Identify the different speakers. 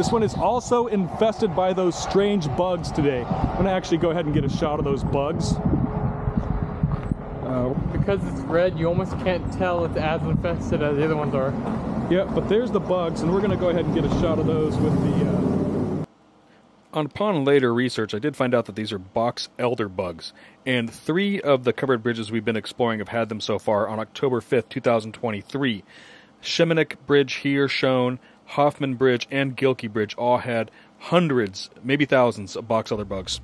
Speaker 1: This one is also infested by those strange bugs today. I'm gonna actually go ahead and get a shot of those bugs. Uh,
Speaker 2: Because it's red, you almost can't tell it's as infested as the other ones are.
Speaker 1: yeah, but there's the bugs, and we're gonna go ahead and get a shot of those with the. Uh... Upon later research, I did find out that these are box elder bugs, and three of the covered bridges we've been exploring have had them so far on October 5th, 2023. Shimanek Bridge here shown, Hoffman Bridge, and Gilkey Bridge all had hundreds, maybe thousands of box elder bugs.